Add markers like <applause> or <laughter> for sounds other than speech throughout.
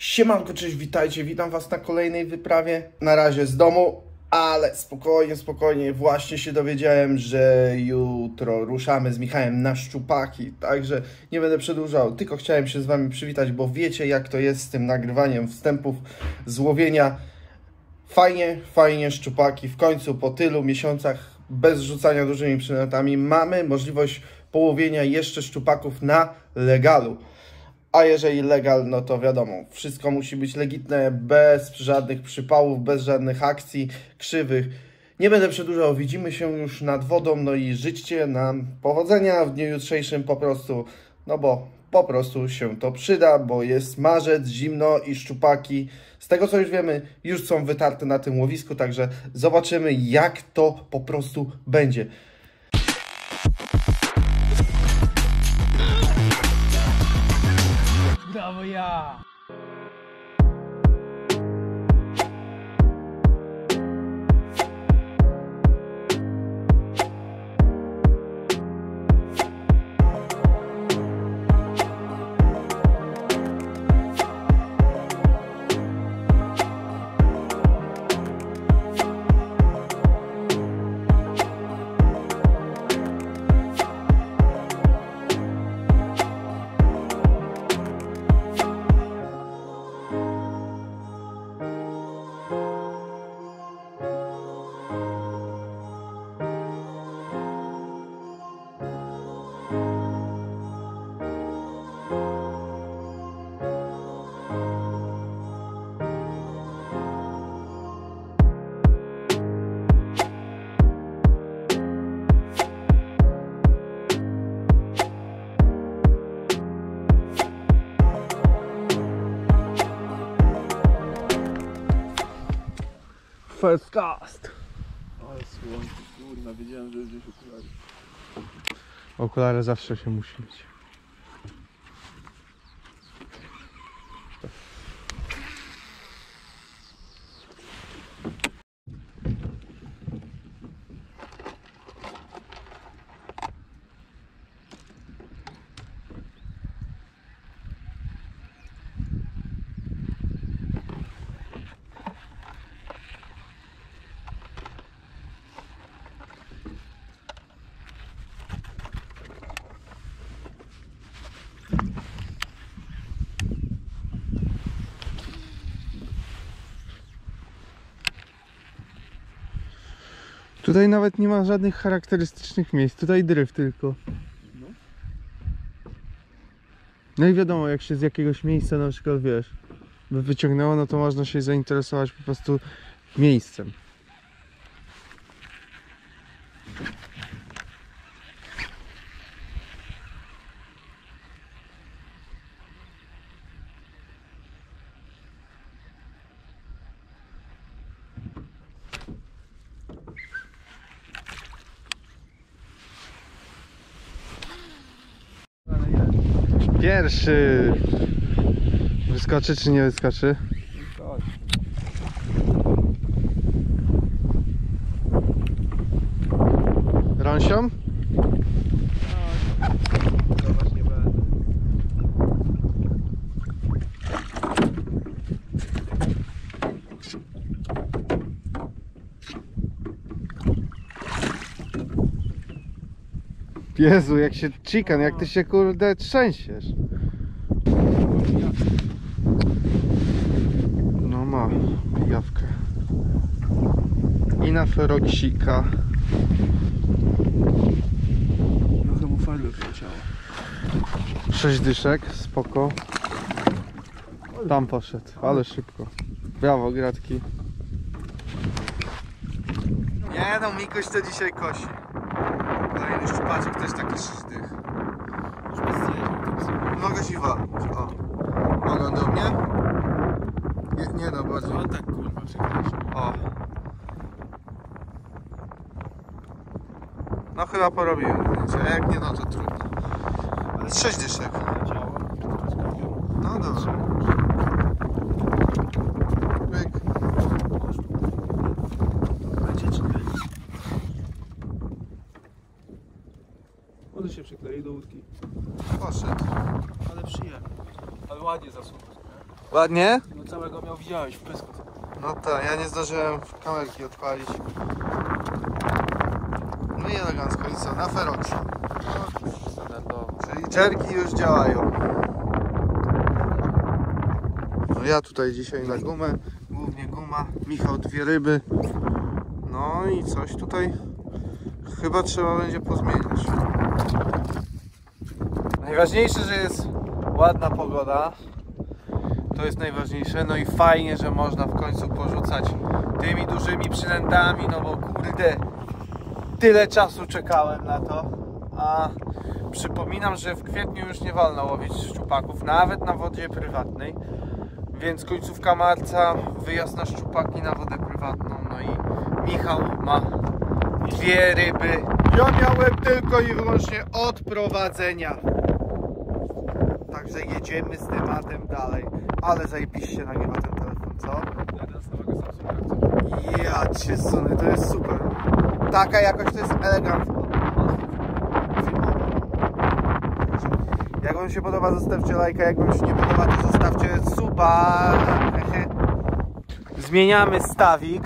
Siemanko, cześć, witajcie, witam was na kolejnej wyprawie. Na razie z domu, ale spokojnie, spokojnie. Właśnie się dowiedziałem, że jutro ruszamy z Michałem na szczupaki, także nie będę przedłużał. Tylko chciałem się z wami przywitać, bo wiecie jak to jest z tym nagrywaniem wstępów, złowienia. Fajnie, fajnie, szczupaki. W końcu po tylu miesiącach bez rzucania dużymi przynętami mamy możliwość połowienia jeszcze szczupaków na legalu. A jeżeli legal, no to wiadomo, wszystko musi być legitne, bez żadnych przypałów, bez żadnych akcji krzywych. Nie będę przedłużał, widzimy się już nad wodą, no i życzcie nam powodzenia w dniu jutrzejszym po prostu, no bo po prostu się to przyda, bo jest marzec, zimno i szczupaki, z tego co już wiemy, już są wytarte na tym łowisku, także zobaczymy jak to po prostu będzie. Brawo ja! First cast. Ale słońce, kurwa, wiedziałem, że gdzieś okulary. Okulary zawsze się musi mieć. Tutaj nawet nie ma żadnych charakterystycznych miejsc. Tutaj dryf tylko. No. I wiadomo, jak się z jakiegoś miejsca na przykład wiesz, by wyciągnęło, no to można się zainteresować po prostu miejscem. Pierwszy wyskoczy czy nie wyskoczy? Rąsią? Jezu, jak się chicken, jak ty się kurde trzęsiesz. No ma jawkę. I na feroksika. Trochę mu farby przyleciało. Sześć dyszek, spoko. Tam poszedł, ale szybko. Brawo, gratki. Nie no, Mikuś to dzisiaj kosi. Kolejny szczupaczek, też taki szdych. Już bez zdjęcia, tak. Noga siwa. O. Ogon do mnie? Nie, nie no, bardziej. No tak, kurwa, przepraszam. O. No chyba porobiłem a jak nie no to trudno. Ale z sześć dyszek. No dobra. Pyk. Może się przyklei do łódki. Poszedł. Ale przyjemnie. Ale ładnie zasuwa. Ładnie? No całego miał widziałeś w pysku. No tak, ja nie zdążyłem kamerki odpalić. No i elegancko, i co? Na. Standardowo. Czyli dżerki już działają. No ja tutaj dzisiaj na gumę, głównie guma, Michał dwie ryby. No i coś tutaj chyba trzeba będzie pozmieniać. Najważniejsze, że jest ładna pogoda. To jest najważniejsze. No i fajnie, że można w końcu porzucać tymi dużymi przynętami, no bo kurde, tyle czasu czekałem na to. A przypominam, że w kwietniu już nie wolno łowić szczupaków, nawet na wodzie prywatnej. Więc końcówka marca, wyjazd na szczupaki na wodę prywatną. No i Michał ma dwie ryby. Ja miałem tylko i wyłącznie odprowadzenia. Także jedziemy z tematem dalej. Ale zajebiście nagrywa ten telefon, co? Ja cię sunę, to jest super. Taka jakość to jest elegancko. Jak wam się podoba, zostawcie lajka. Jak wam się nie podoba, to zostawcie suba. <laughs> Zmieniamy stawik.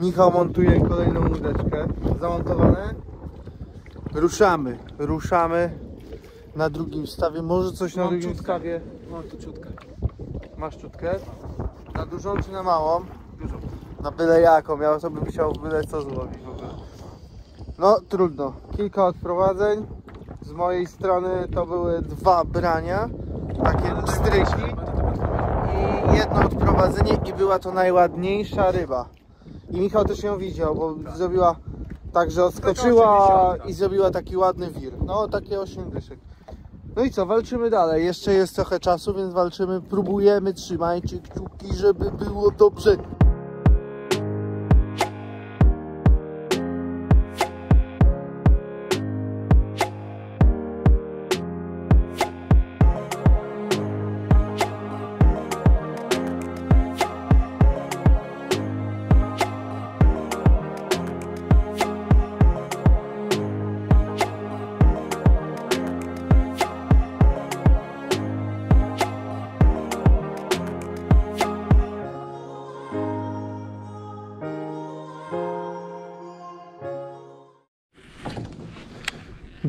Michał montuje kolejną łódeczkę. Zamontowane. Ruszamy. Ruszamy na drugim stawie. Może coś na drugim stawie. Mam tu ciutkę. Masz czutkę? Na dużą czy na małą? Dużo. Na byle jaką, miał to bym chciał byle co złowić w ogóle. No trudno. Kilka odprowadzeń. Z mojej strony to były dwa brania, takie pstryki i jedno odprowadzenie i była to najładniejsza ryba. I Michał też ją widział, bo zrobiła tak, że odskoczyła 80. i zrobiła taki ładny wir. No takie 8 dyszek. No i co, walczymy dalej. Jeszcze jest trochę czasu, więc walczymy, próbujemy, trzymajcie kciuki, żeby było dobrze.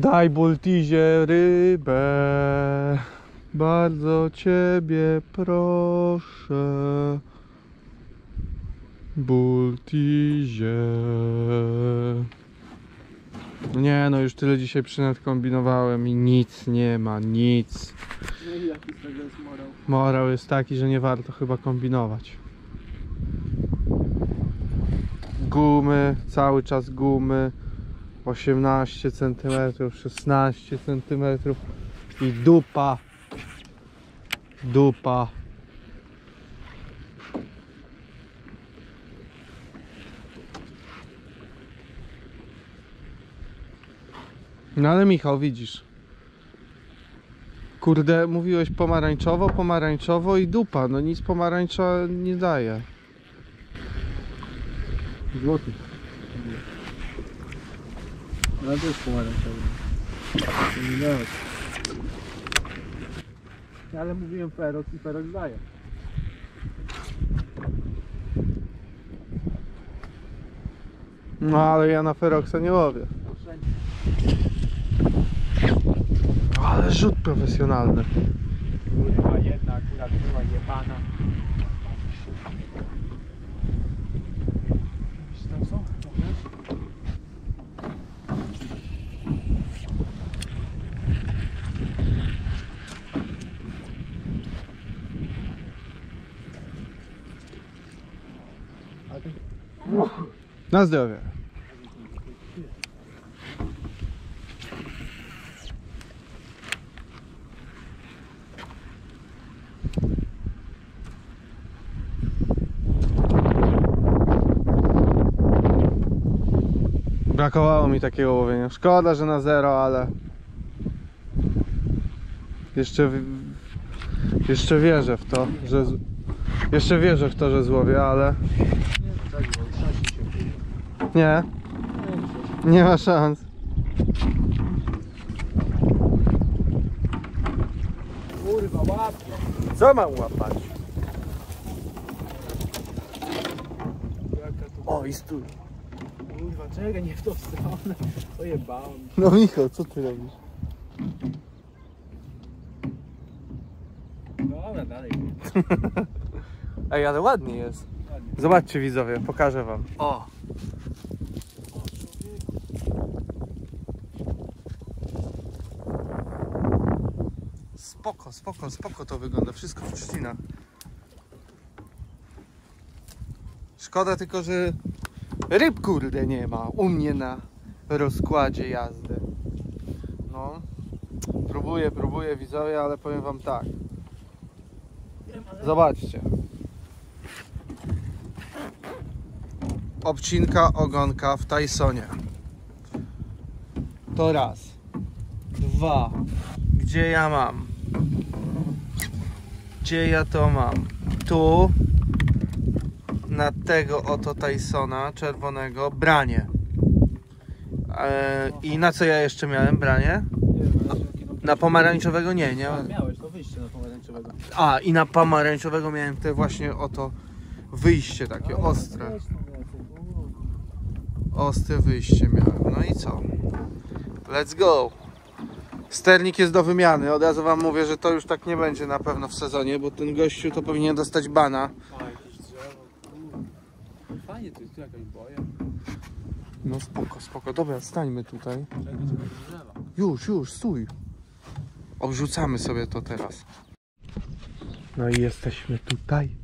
Daj Bultizie rybę, bardzo ciebie proszę. Bultizie. Nie no, już tyle dzisiaj przynęt kombinowałem i nic nie ma, nic. No i jaki z tego jest morał? Morał jest taki, że nie warto chyba kombinować. Gumy, cały czas gumy. 18 cm, 16 cm i dupa. Dupa. No ale Michał, widzisz. Kurde, mówiłeś pomarańczowo, pomarańczowo i dupa. No nic pomarańcza nie daje. Złoty. No to jest pomarańczowy. Nie nawet. Ale mówiłem Ferok i Ferok daje. No ale ja na Feroxa nie łowię. Ale rzut profesjonalny. Kurwa jedna akurat była jebana. Widzisz tam są? Na zdrowie. Brakowało mi takiego łowienia. Szkoda, że na zero, ale jeszcze jeszcze wierzę w to, że jeszcze wierzę w to, że złowię, ale nie. Nie ma szans. Kurwa, łapie. Co mam łapać? O, i stój. Kurwa, czekaj, nie w tą stronę. Ojebałem. No Michał, co ty robisz? No, Dobra, dalej. <laughs> Ej, ale ładnie jest. Zobaczcie widzowie, pokażę wam. O! Spoko, spoko, spoko to wygląda. Wszystko w trzcinach. Szkoda tylko, że ryb kurde nie ma u mnie na rozkładzie jazdy. No, próbuję, próbuję widzowie, ale powiem wam tak. Zobaczcie. Obcinka ogonka w Tysonie. To raz. Dwa. Gdzie ja mam? Gdzie ja to mam? Tu. Na tego oto Tysona czerwonego branie. E, I na co ja jeszcze miałem branie? Na pomarańczowego nie, nie. Miałeś to wyjście na pomarańczowego. A, i na pomarańczowego miałem te właśnie oto wyjście takie ostre. Ostre wyjście miałem. No i co? Let's go. Sternik jest do wymiany. Od razu wam mówię, że to już tak nie będzie na pewno w sezonie, bo ten gościu to powinien dostać bana. A, jakieś drzewo. kurwa. Fajnie, to jest tu jakaś boja. No spoko, spoko. Dobra, stańmy tutaj. Już, już, stój. Obrzucamy sobie to teraz. No i jesteśmy tutaj.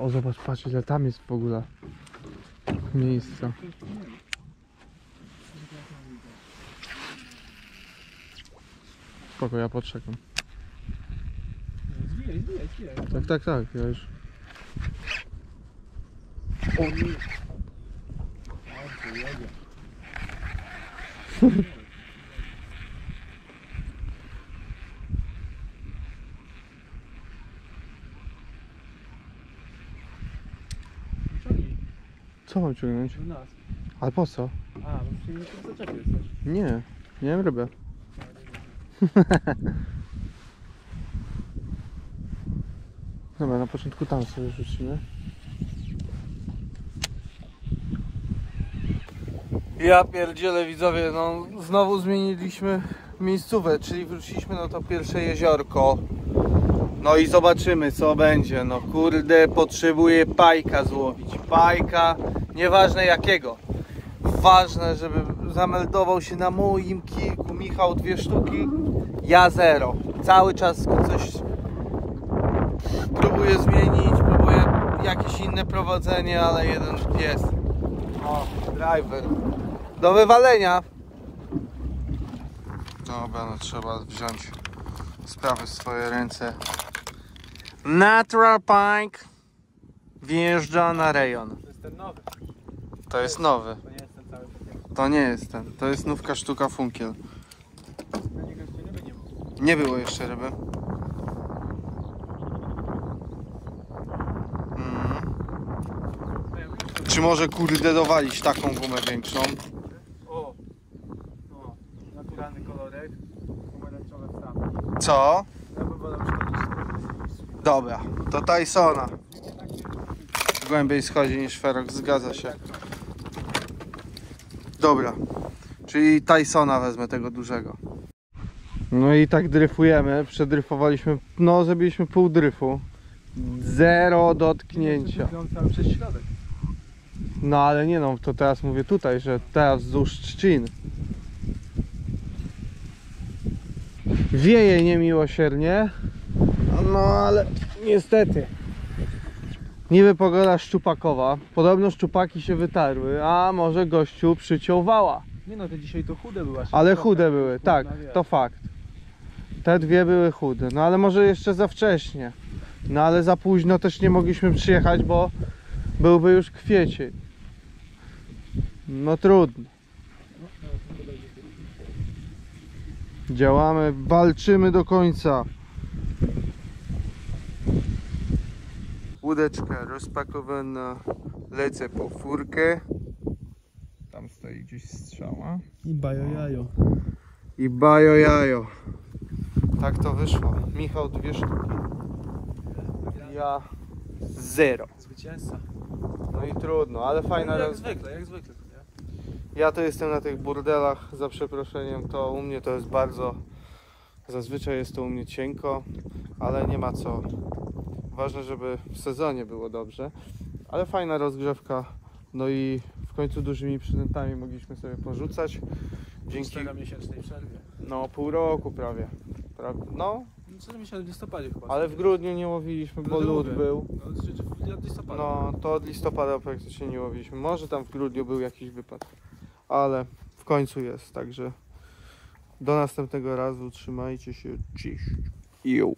O, zobacz, patrz ile tam jest w ogóle miejsca. Spoko, ja poczekam. Tak, tak, tak, ja już. O nie. <laughs> O, tu jedzie. Ciągnij Co mam ciągnąć? do nas. Ale po co? A, bo nie w zaczepie jesteś. Nie, nie wiem rybę. <laughs> Dobra, na początku tam sobie rzucimy. Ja pierdzielę widzowie, no znowu zmieniliśmy miejscówę, czyli wróciliśmy na to pierwsze jeziorko. No i zobaczymy co będzie. No kurde, potrzebuję pajka złowić. Pajka, nieważne jakiego. Ważne, żeby zameldował się na moim kijku Michał dwie sztuki, ja zero. Cały czas coś próbuję zmienić, próbuję jakieś inne prowadzenie, ale jeden jest. O, driver. Do wywalenia. Dobra, no trzeba wziąć sprawy w swoje ręce. Natural Pike wjeżdża na rejon. To jest ten nowy. To jest nowy. To nie jest ten cały. To nie jest ten. To jest nówka sztuka funkiel. Nie było. Nie było jeszcze ryby. Mm. Czy może kurde dowalić taką gumę większą? O! O! Naturalny kolorek. Pomarańczowe. Co? Ja bym wolał szkodzić Dobra, to Tysona. Głębiej schodzi niż Ferok, zgadza się. Dobra, czyli Tysona wezmę tego dużego. No i tak dryfujemy, przedryfowaliśmy, no zrobiliśmy pół dryfu. Zero dotknięcia. No ale nie no, to teraz mówię tutaj, że teraz wzdłuż trzcin. Wieje niemiłosiernie. No ale niestety. Niby pogoda szczupakowa. Podobno szczupaki się wytarły, a może gościu przyciął wała. Nie no, te dzisiaj to chude były. aż Ale chude były, tak, to fakt. Te dwie były chude, no ale może jeszcze za wcześnie. No ale za późno też nie mogliśmy przyjechać, bo byłby już kwiecień. No trudno. Działamy, walczymy do końca. Łódeczka rozpakowana. Lecę po furkę. Tam stoi gdzieś strzała. I bajo jajo. I bajo jajo. Tak to wyszło. Michał dwie sztuki. Ja zero. Zwycięzca. No i trudno, ale fajna jak roz... zwykle, jak zwykle. Ja to jestem na tych burdelach, za przeproszeniem, to u mnie to jest bardzo... Zazwyczaj jest to u mnie cienko, ale nie ma co. Ważne, żeby w sezonie było dobrze. Ale fajna rozgrzewka. No i w końcu dużymi przynętami mogliśmy sobie porzucać. Dzięki, miesięcznej przerwie. no pół roku prawie. Pra... No, No co miesiąc w listopadzie chyba. ale w grudniu nie łowiliśmy, bo lód mówię. był. No, czy- czy w listopadzie. No, to od listopada praktycznie nie łowiliśmy. Może tam w grudniu był jakiś wypad, ale w końcu jest, także do następnego razu trzymajcie się. Cześć. Jo.